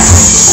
Yes!